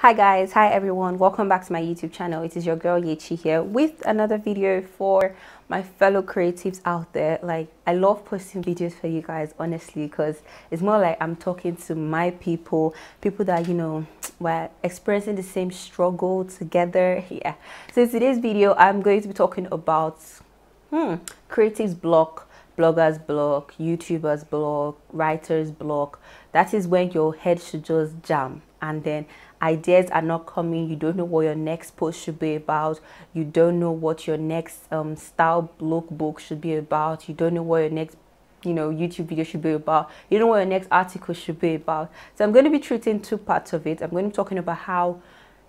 Hi guys, hi everyone, welcome back to my YouTube channel. It is your girl Yeychi here with another video for my fellow creatives out there. Like, I love posting videos for you guys, honestly, because it's more like I'm talking to my people, people that, you know, were experiencing the same struggle together. Yeah. So in today's video, I'm going to be talking about hmm, creatives block bloggers block, YouTubers block, writers block. That is when your head should just jam and then ideas are not coming you don't know what your next post should be about you don't know what your next um, style lookbook should be about you don't know what your next you know youtube video should be about you don't know what your next article should be about. So i'm going to be treating two parts of it. I'm going to be talking about how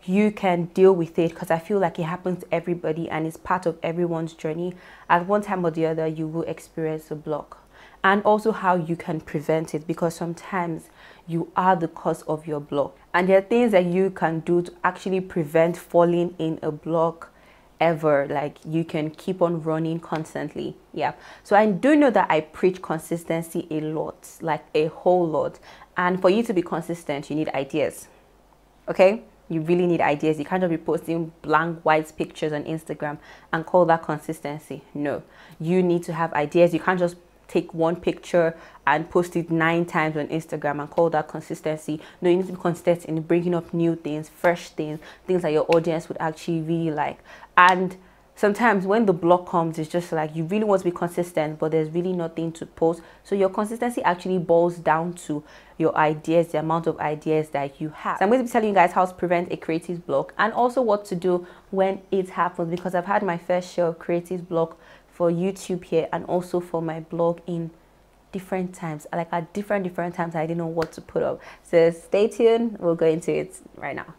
you can deal with it because i feel like it happens to everybody and it's part of everyone's journey. At one time or the other you will experience a block. And also how you can prevent it because sometimes you are the cause of your block. And there are things that you can do to actually prevent falling in a block ever. Like you can keep on running constantly. Yeah. So i do know that i preach consistency a lot like a whole lot. And for you to be consistent you need ideas. Okay? You really need ideas. You can't just be posting blank white pictures on instagram and call that consistency. No. You need to have ideas. You can't just take one picture and post it nine times on Instagram and call that consistency. No, you need to be consistent in bringing up new things, fresh things, things that your audience would actually really like. And sometimes when the block comes, it's just like you really want to be consistent, but there's really nothing to post. So your consistency actually boils down to your ideas, the amount of ideas that you have. So I'm going to be telling you guys how to prevent a creative block and also what to do when it happens because I've had my first share of creative block for YouTube here and also for my blog in different times like at different different times I didn't know what to put up so stay tuned we'll go into it right now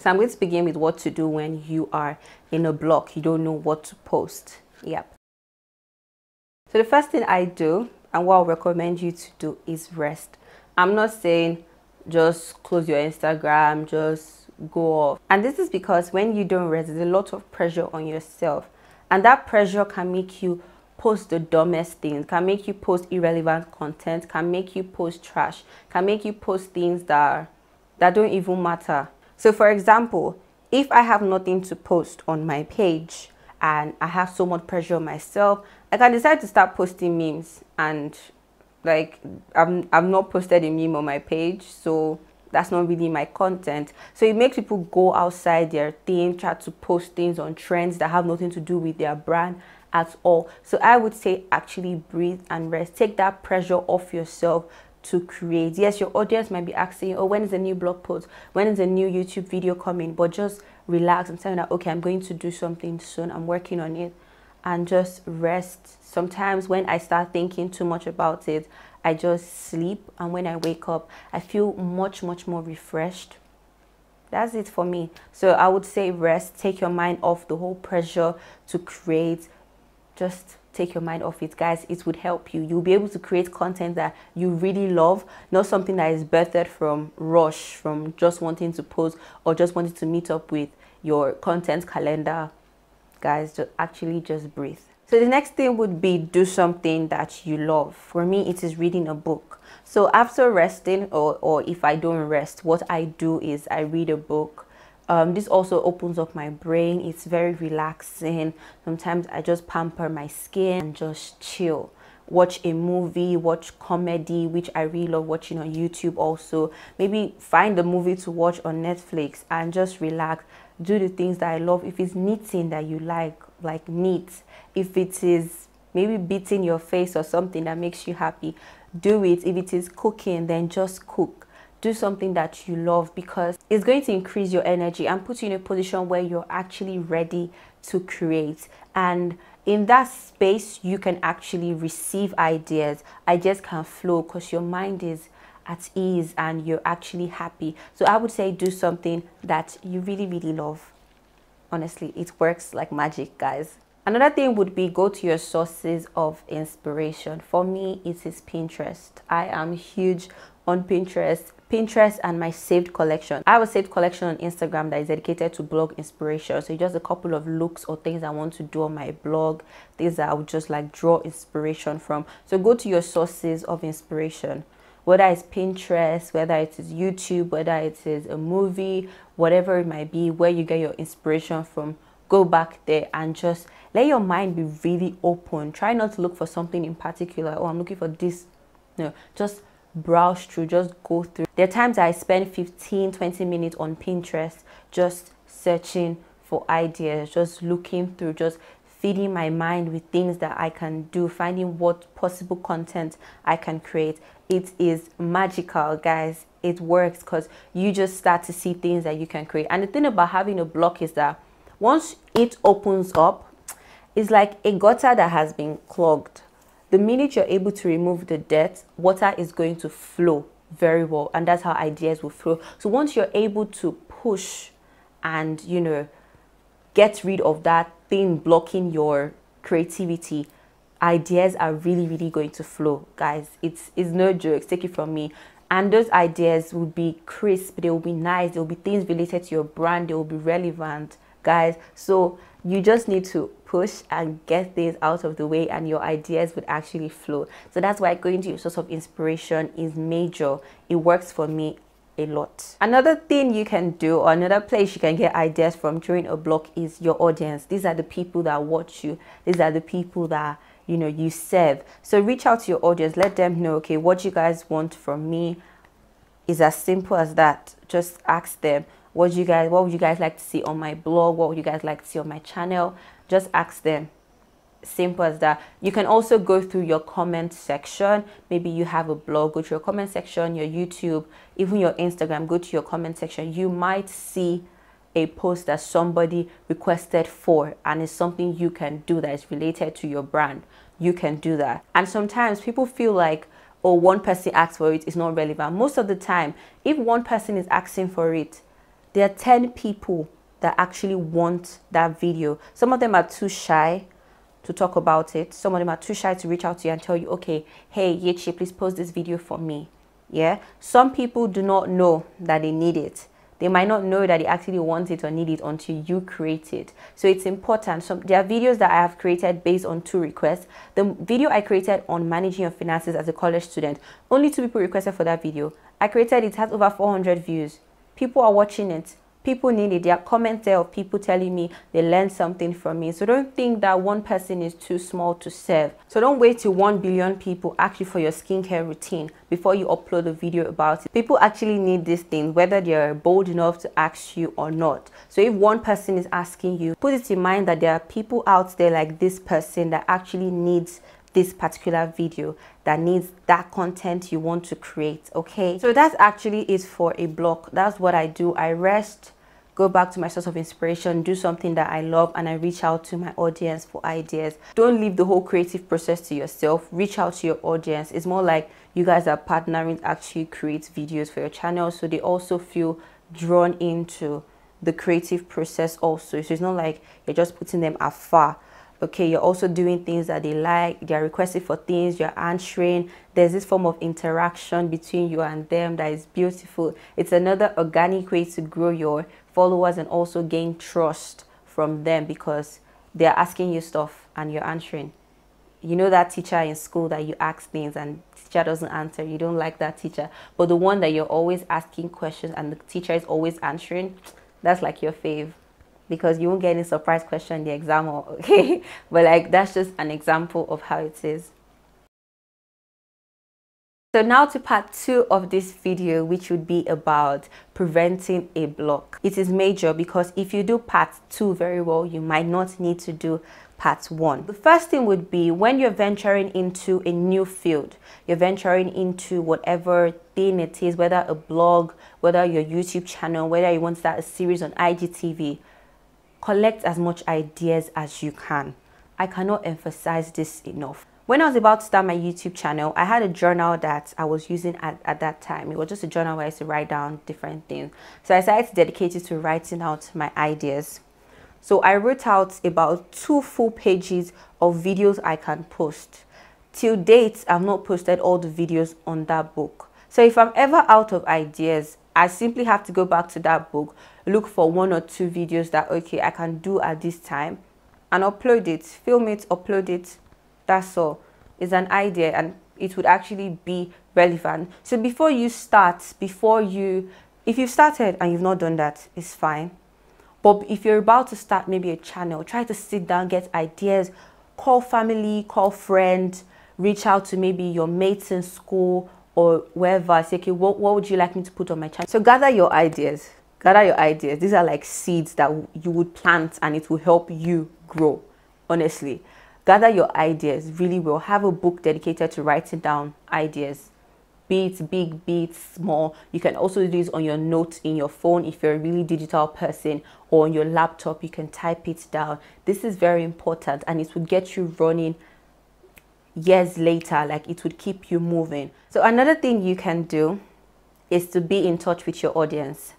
So I'm going to begin with what to do when you are in a block, you don't know what to post. Yep. So the first thing I do and what I'll recommend you to do is rest. I'm not saying just close your Instagram, just go off. And this is because when you don't rest, there's a lot of pressure on yourself. And that pressure can make you post the dumbest things, can make you post irrelevant content, can make you post trash, can make you post things that, that don't even matter. So for example, if I have nothing to post on my page and I have so much pressure on myself, I can decide to start posting memes and like I'm I've not posted a meme on my page, so that's not really my content. So it makes people go outside their thing, try to post things on trends that have nothing to do with their brand at all. So I would say actually breathe and rest. Take that pressure off yourself to create. Yes, your audience might be asking, oh, when is a new blog post? When is a new YouTube video coming? But just relax and tell that, okay, I'm going to do something soon. I'm working on it and just rest. Sometimes when I start thinking too much about it, I just sleep and when I wake up, I feel much, much more refreshed. That's it for me. So I would say rest, take your mind off the whole pressure to create. Just take your mind off it, guys. It would help you. You'll be able to create content that you really love, not something that is birthed from rush, from just wanting to post or just wanting to meet up with your content calendar guys to actually just breathe. So the next thing would be do something that you love. For me it is reading a book. So after resting or, or if i don't rest what i do is i read a book. Um, this also opens up my brain. It's very relaxing. Sometimes i just pamper my skin and just chill. Watch a movie, watch comedy, which I really love watching on YouTube also. Maybe find a movie to watch on Netflix and just relax. Do the things that I love. If it's knitting that you like, like knit. If it is maybe beating your face or something that makes you happy, do it. If it is cooking, then just cook. Do something that you love because it's going to increase your energy and put you in a position where you're actually ready to create. And in that space you can actually receive ideas ideas can flow because your mind is at ease and you're actually happy. So i would say do something that you really really love. Honestly it works like magic guys. Another thing would be go to your sources of inspiration. For me it is pinterest. I am huge on pinterest. Pinterest and my saved collection. I have a saved collection on Instagram that is dedicated to blog inspiration. So just a couple of looks or things I want to do on my blog, things that I would just like draw inspiration from. So go to your sources of inspiration whether it's Pinterest, whether it is YouTube, whether it is a movie, whatever it might be, where you get your inspiration from, go back there and just let your mind be really open. Try not to look for something in particular. Oh, I'm looking for this. No, just browse through, just go through. There are times I spend 15, 20 minutes on Pinterest just searching for ideas, just looking through, just feeding my mind with things that I can do, finding what possible content I can create. It is magical, guys. It works because you just start to see things that you can create. And the thing about having a block is that once it opens up, it's like a gutter that has been clogged the minute you're able to remove the dirt, water is going to flow very well. And that's how ideas will flow. So once you're able to push and, you know, get rid of that thing blocking your creativity, ideas are really, really going to flow, guys. It's, it's no jokes. Take it from me. And those ideas will be crisp. They will be nice. They will be things related to your brand. They will be relevant, guys. So you just need to push and get things out of the way and your ideas would actually flow so that's why going to your source of inspiration is major it works for me a lot. Another thing you can do or another place you can get ideas from during a block is your audience. These are the people that watch you. These are the people that you know you serve. So reach out to your audience. Let them know okay what you guys want from me is as simple as that. Just ask them what you guys what would you guys like to see on my blog? What would you guys like to see on my channel? Just ask them simple as that. You can also go through your comment section. Maybe you have a blog go to your comment section your youtube even your instagram go to your comment section. You might see a post that somebody requested for and it's something you can do that is related to your brand. You can do that. And sometimes people feel like oh one person asked for it is not relevant. Most of the time if one person is asking for it there are 10 people that actually want that video. Some of them are too shy to talk about it. Some of them are too shy to reach out to you and tell you, okay, hey, Yeychi, please post this video for me. Yeah. Some people do not know that they need it. They might not know that they actually want it or need it until you create it. So it's important. So there are videos that I have created based on two requests. The video I created on managing your finances as a college student, only two people requested for that video. I created it, has over 400 views. People are watching it people need it. There are comments there of people telling me they learned something from me. So don't think that one person is too small to serve. So don't wait till 1 billion people actually for your skincare routine before you upload a video about it. People actually need these things, whether they're bold enough to ask you or not. So if one person is asking you, put it in mind that there are people out there like this person that actually needs this particular video that needs that content you want to create okay? So that's actually is for a block. That's what i do. I rest go back to my source of inspiration do something that i love and i reach out to my audience for ideas. Don't leave the whole creative process to yourself. Reach out to your audience. It's more like you guys are partnering actually create videos for your channel so they also feel drawn into the creative process also. So it's not like you're just putting them afar okay you're also doing things that they like they're requesting for things you're answering. There's this form of interaction between you and them that is beautiful. It's another organic way to grow your followers and also gain trust from them because they're asking you stuff and you're answering. You know that teacher in school that you ask things and teacher doesn't answer. You don't like that teacher. But the one that you're always asking questions and the teacher is always answering that's like your fave because you won't get any surprise question in the exam or okay but like that's just an example of how it is so now to part two of this video, which would be about preventing a block. It is major because if you do part two very well, you might not need to do part one. The first thing would be when you're venturing into a new field, you're venturing into whatever thing it is, whether a blog, whether your YouTube channel, whether you want to start a series on IGTV, collect as much ideas as you can. I cannot emphasize this enough. When I was about to start my YouTube channel, I had a journal that I was using at, at that time. It was just a journal where I used to write down different things. So I decided to dedicate it to writing out my ideas. So I wrote out about two full pages of videos I can post. Till date, I've not posted all the videos on that book. So if I'm ever out of ideas, I simply have to go back to that book, look for one or two videos that, okay, I can do at this time and upload it, film it, upload it. That's all. It's an idea and it would actually be relevant. So before you start, before you, if you've started and you've not done that, it's fine. But if you're about to start maybe a channel, try to sit down, get ideas, call family, call friend, reach out to maybe your mates in school or wherever. Say, okay, what, what would you like me to put on my channel? So gather your ideas. Gather your ideas. These are like seeds that you would plant and it will help you grow, honestly gather your ideas really well have a book dedicated to writing down ideas be it big be it small you can also do this on your notes in your phone if you're a really digital person or on your laptop you can type it down this is very important and it will get you running years later like it would keep you moving so another thing you can do is to be in touch with your audience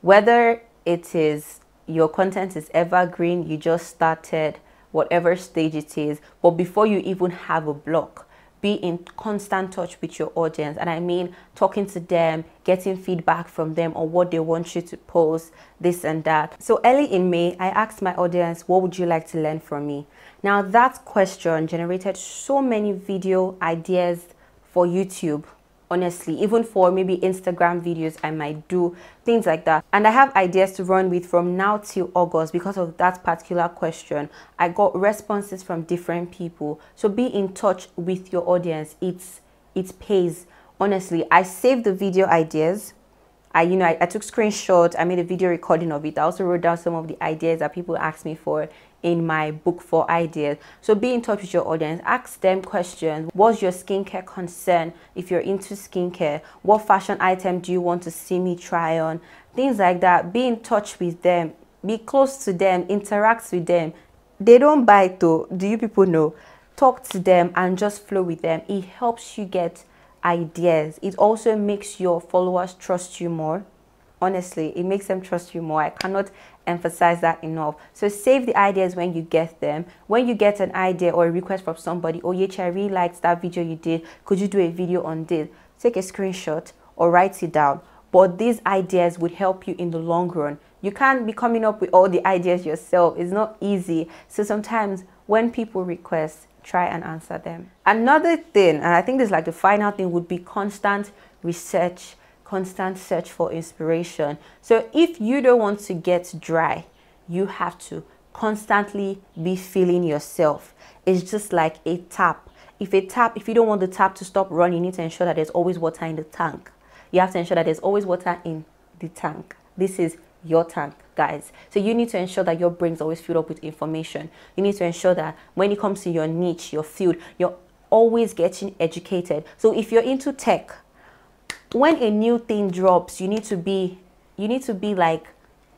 whether it is your content is evergreen you just started whatever stage it is. But before you even have a block, be in constant touch with your audience. And I mean talking to them, getting feedback from them on what they want you to post, this and that. So early in May, I asked my audience, what would you like to learn from me? Now that question generated so many video ideas for YouTube honestly even for maybe instagram videos i might do things like that. And i have ideas to run with from now till august because of that particular question. I got responses from different people. So be in touch with your audience. It's it pays. Honestly i saved the video ideas. I, you know, I, I, took screenshots. I made a video recording of it. I also wrote down some of the ideas that people asked me for in my book for ideas. So be in touch with your audience. Ask them questions. What's your skincare concern if you're into skincare? What fashion item do you want to see me try on? Things like that. Be in touch with them. Be close to them. Interact with them. They don't buy though. Do you people know? Talk to them and just flow with them. It helps you get ideas. It also makes your followers trust you more. Honestly, it makes them trust you more. I cannot emphasize that enough. So save the ideas when you get them. When you get an idea or a request from somebody, oh yeah, I really liked that video you did. Could you do a video on this? Take a screenshot or write it down. But these ideas would help you in the long run. You can't be coming up with all the ideas yourself. It's not easy. So sometimes when people request, try and answer them. Another thing, and I think this is like the final thing, would be constant research, constant search for inspiration. So if you don't want to get dry, you have to constantly be filling yourself. It's just like a tap. If a tap, if you don't want the tap to stop running, you need to ensure that there's always water in the tank. You have to ensure that there's always water in the tank. This is your tank guys so you need to ensure that your brain's always filled up with information you need to ensure that when it comes to your niche your field you're always getting educated so if you're into tech when a new thing drops you need to be you need to be like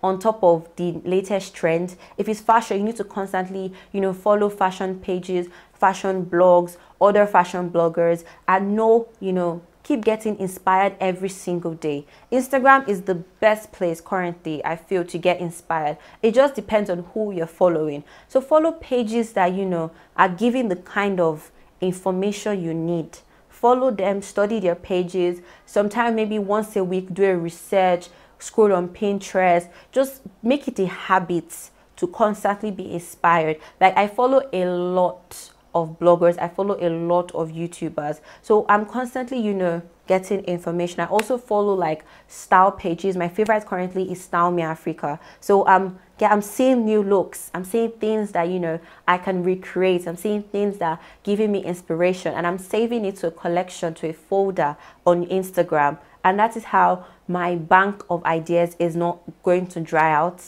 on top of the latest trend. if it's fashion you need to constantly you know follow fashion pages fashion blogs other fashion bloggers and know you know keep getting inspired every single day. Instagram is the best place currently, I feel, to get inspired. It just depends on who you're following. So follow pages that, you know, are giving the kind of information you need. Follow them, study their pages. Sometimes maybe once a week, do a research, scroll on Pinterest. Just make it a habit to constantly be inspired. Like I follow a lot of bloggers. I follow a lot of youtubers. So i'm constantly you know getting information. I also follow like style pages. My favorite currently is style me africa. So um yeah i'm seeing new looks. I'm seeing things that you know i can recreate. I'm seeing things that are giving me inspiration. And i'm saving it to a collection to a folder on instagram. And that is how my bank of ideas is not going to dry out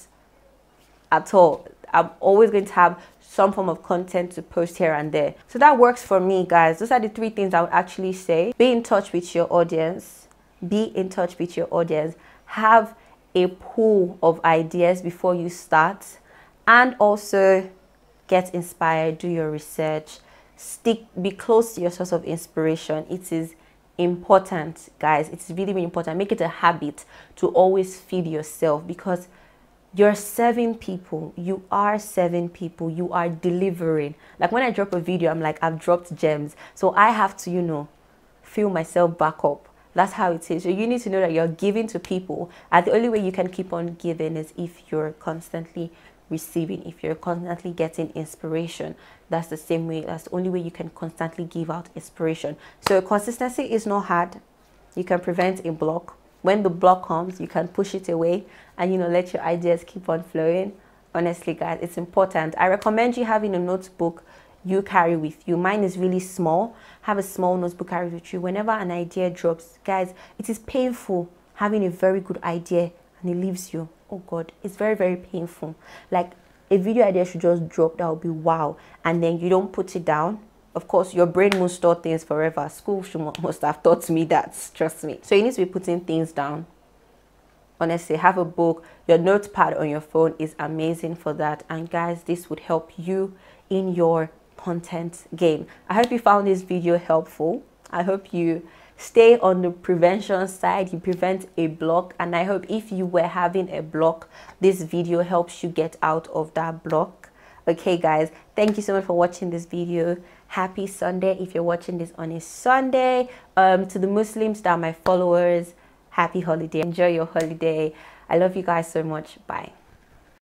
at all. I'm always going to have some form of content to post here and there. So that works for me, guys. Those are the three things I would actually say. Be in touch with your audience. Be in touch with your audience. Have a pool of ideas before you start. And also get inspired, do your research. Stick, be close to your source of inspiration. It is important, guys. It's really, really important. Make it a habit to always feed yourself because you're serving people you are serving people you are delivering like when i drop a video i'm like i've dropped gems so i have to you know fill myself back up That's how it is. So you need to know that you're giving to people. And the only way you can keep on giving is if you're constantly receiving, if you're constantly getting inspiration. That's the same way. That's the only way you can constantly give out inspiration. So consistency is not hard. You can prevent a block. When the block comes, you can push it away and you know let your ideas keep on flowing. Honestly, guys, it's important. I recommend you having a notebook you carry with you. Mine is really small. Have a small notebook carry with you. Whenever an idea drops, guys, it is painful having a very good idea and it leaves you. Oh God, it's very, very painful. Like a video idea should just drop. That would be wow. And then you don't put it down. Of course, your brain will store things forever. School should, must have taught me that. Trust me. So you need to be putting things down honestly have a book your notepad on your phone is amazing for that and guys this would help you in your content game. I hope you found this video helpful. I hope you stay on the prevention side, you prevent a block. And I hope if you were having a block, this video helps you get out of that block. Okay, guys, thank you so much for watching this video. Happy Sunday if you're watching this on a Sunday. Um, to the Muslims that are my followers, happy holiday. Enjoy your holiday. I love you guys so much. Bye.